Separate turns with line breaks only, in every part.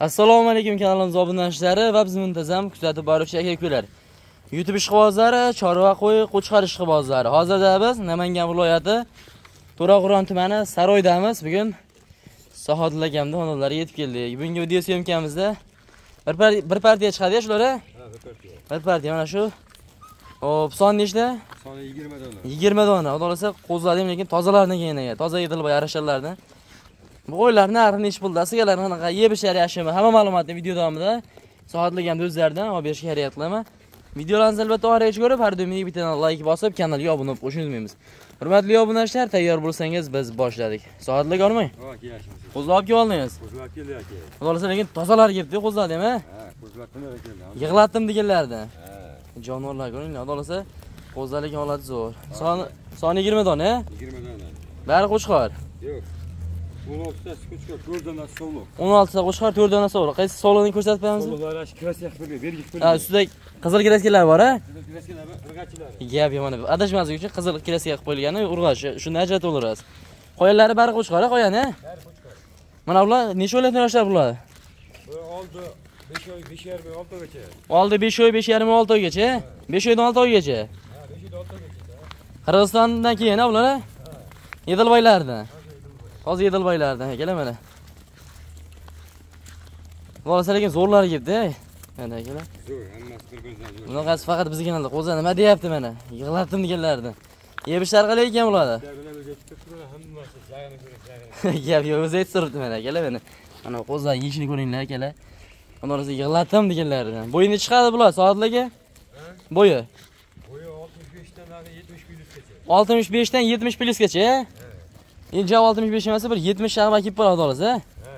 assalomu alaykum kanalimiz obunachilari va biz muntazam kuzatib boruvchi aka ukalar youtube ishqibozlari chorva qo'y qo'chqar ishqibozlari. Hozirda biz namangan viloyati to'raqo'rg'on tumani saroydamiz. Bugun sahodil akamni xonadonlariga yetib keldik. Bugungi video syomkamizda bir bir partiya chiqadi shular a? bir partiya. Mana shu. Hop son nechta
Soni 20 dona.
yigirma dona. Xudo xohlasa qo'zladim lekin tozalarni keyin toza yetilib yarasharlarni bu qo'ylar narxi nechi pulda sizlar qanaqa yeb ishlar yaxshimi hamma ma'lumotni video davomida soatlagan o'zlaridan olib berishga harakat qilaman. Videolarimizni albatta oxirigacha ko'rib har doimgidek bittadan like bosib kanalga obuna bo'lib qo'shishni unutmaymiz hurmatli obunachilar tayyor bo'lsangiz biz boshladik. Soatlik olmang. Qo'zlar olib kelib oldingiz.
Qo'zlar keldi aka.
xudo xohlasa lekin tozalar kelibdi a
Ha, keldi?
yig'latdim deganlarni
Ha,
jonivorlar ko'ringlar xudo xohlasa lekin holati zo'r. Soni yigirma dona a
20 dona.
bari qo'chqor.
Yo'q. 16 ta skuchka, 4 dona sovliq.
16 ta qo'chqor 4 dona sovliq qaysi sovliqni ko'rsatib
qilib.
ha ustida qizil kraskalar bor a
Kraskalar irg'achilar.
gap yo'q mana bu adashmaslik uchun qizil kraska qilib qo'yilgan urg'och. Shuni ajratib olasiz qo'yanlari bari qo'chqor a qo'yani mana bular necha oylikdan yoshlar bular
Bu oldi 5 oy, 5 yarim oy, 6 oygacha.
oldi 5 oy 5 yarim 6 oygacha 5 oydan 6 oygacha.
Ha, 5 oyda 6 oygacha.
qirg'izistondan keyin a bular a yedilboylardan hozir yedilboylardan kelar mana bo'lsa lekin zo'rlari kelibdi mana kelar
Zo'r, hammasi bir-biridan zo'r.
bunaqasi faqat bizga kanalda qo'za nima deyapti mana? Yig'latdim deganlardi yeb ishlar qalay ekan
jag'ini.
gap yo'q o'zi aytib turibdi mana kelar mana mana qo'zlar yeyishini ko'ringlar akalar unaqa yig'latdim deganlaridan bo'yi necha chiqadi bular soatlarga? Bo'yi?
Bo'yi 65 dan nari 70 kilogacha.
oltmish beshdan yetmish plyusgacha endi javob oltmish besh emasa bir yetmish shag'ba kelib qoladi xolos a
Ha,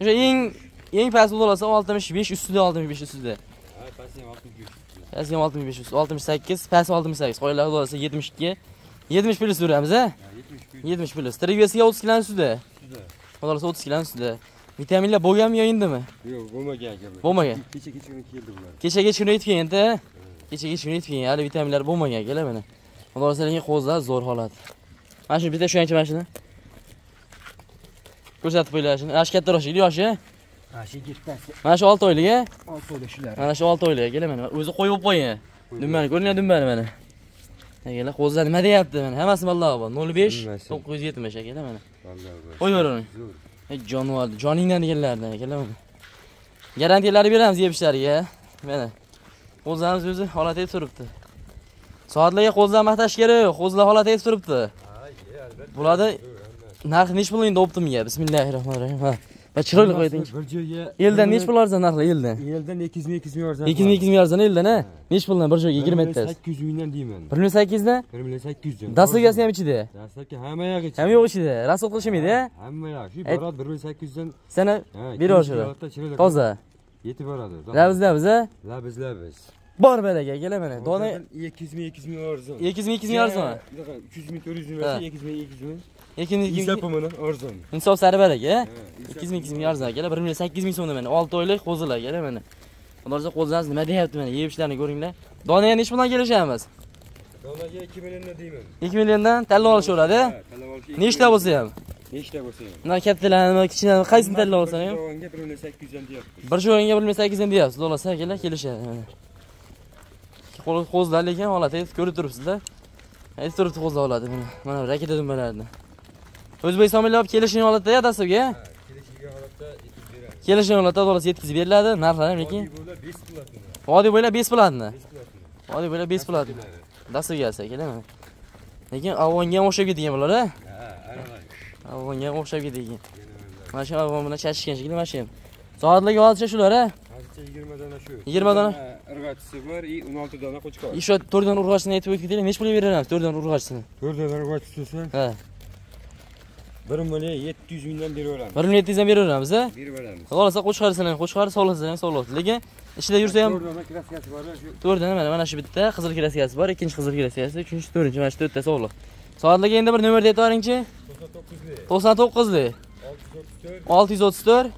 70 kilo.
o'sha eng eng past xudo xohlasa oltmish besh ustida oltmish besh ustida
Ha, pastdan 65.
pastga ham oltmish besh oltmish sakkiz past oltmish sakkiz qo'ylar xudo xohlasa yetmish ikki yetmish plyus beramiz a
70
yetmish plyus trigvesiga o'ttiz kiloni ustida
Ustida.
xudo xohlasa o'ttiz kiloni ustida vitaminlar bo'lganmi yo endimi
Yo'q, bo'lmagan aka.
Bo'lmagan.
Kecha kuni keldi bular.
kecha kuni yetib kelgan endi kecha kuni yetib kelgan hali vitaminlar bo'lmagan akalar mana xudo xohlasa lekin qo'zlar zo'r holat mana shu bitta shuncha mana shuni ko'rsatib qo'yinglar shuni ana shu kattaroq yoshi yoshi
Ha, shu yettasi.
mana shu olti oylik a
6 oyda shular.
mana shu olti oylik akalar mana o'zi qo'yib olib qo'ygan dumbani ko'ringlar dumbani mana akalar qo'zlar nima deyapti mana hammasi bor nol besh
Hammasi.
to'qqiz yuz yetmish akalar mana uni
Zo'r.
Ey jonivor joningdan deganlardan akalar mana garantiyalari beramiz yeb ishlariga mana qo'zlarimiz o'zi holati turibdi soatlarga qo'zlar maqtash kerak qo'zlar holati turibdi. Bularni
Zo'r, hammasi.
narxi nechi pul endi optimga bismillahi rohmanir rohim ha va chiroyli qo'yding
Bir joyga
eldan nechi pul arzon narxi eldan
Eldan 200 ming 200 ming arzon.
ikki ming ikki ming arzon eldan a nechi puldan bir joyga yigirma bittasi
800 mingdan deyman.
bir million sakkizdan
1 million 800 dan.
dastigasi ham ichida
Dastlabki hamma yoq ichida.
ham yo'q ichida rasxod qilishmaydi a
Hamma yoq. Shu boradi 1 million 800 dan.
sana
Ha, chiroyli
toza
Yetib boradi.
labz labz a
Labiz
bor baraka akalar mana dona
200 ming 200 ming arzon.
ikki yuz ming ikki yuz ming arzon
300 ming 400 ming
Ha.
200 ming 200 ming.
ikki yuz ming ikki yuz
mana arzon.
insof sari a
Ha,
ikki yuz ming ikki yuz ming arzon akalar bir million sakkiz ming so'mdan mana olti oylik qo'zilar akalar mana xudo xohlasa qo'zilarimiz nima deyapti mana yeb ishlarini ko'ringlar. Donaga nechi puldan kelishamiz?
Donaga 2 milliondan deyman.
ikki milliondan tanlab olishaveradi
Ha, tanlab olish ikki
nechta bo'lsa ham?
Nechta bo'lsa ham.
mana kattalarni kichiklarni qaysini tanlab olsang ham?
Bir javobiga 1 million 800 dan deyapti.
bir shu bir million sakkizdan deyapsiz. Xudo xohlasa akalar kelishadi. Mana Qo'zilar lekin holati ko'rib turibsizlar aytib turibdi qo'zilar holati mana mana raketa dumbalarni. O'zbekiston milliy olib kelishgan holatda dasturga
Ha, kelishiga holatda yetib beradi.
kelishgan holatda xohlasa yetkazib beriladi. Narxlari lekin
Vodiy bo'ylab 5 platini.
vodiy bo'ylab besplatni
5 platini.
vodiy bo'ylab besplatni dasturgasi keladimi? Lekin afg'onga ham o'xshab ketgan bular a afg'onga ham o'xshab ketgan. Mana shu afg'on bilan chachishgan shekilli mana shu ham soatlarga hozircha shular a
20 dona shu.
20 dona?
Irg'achisi bor, i 16 dona qo'chqor.
shu to'rtdan urg'ochini aytib ketaylik nechi pulga beramiz to'rtdan urg'ochisini
4 dona esa
ha.
1 million 700 mingdan beraveramiz.
bir million yetti yuzdan beraveramiz a xudo xohlasa qo'chqarisini ham qo'chqar sog'lasini ham sog'labdi lekin ichida yursa ham
4 dona kraskasi bor, shu
to'rtdan mana mana shu bitta qizil kraskasi bor ikkinchi qizil kraskasi uchinchi to'rtinchi mana shu to'rtta sog'liq. Soatlarga endi bir nomerni aytib yuboringchi
99
to'qson to'qqizlik
634
olti yuz o'ttiz to'rt.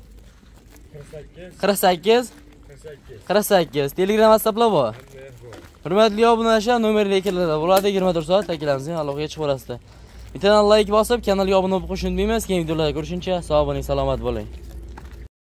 48
qirq sakkiz.
48.
Qirq sakkiz telegram whatsapplar bor? Hurmatli obunachilar nomerli ekinlarda bo'ladi yigirma to'rt soat akilarimizning aloqaga chiqib borasizlar. Bittadan layk bosib kanalga obuna bo'lib qo'shishni unutmaymiz. Keyingi videolarda ko'rishguncha sog' bo'ling salomat bo'ling